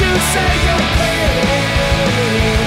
you say you're paying?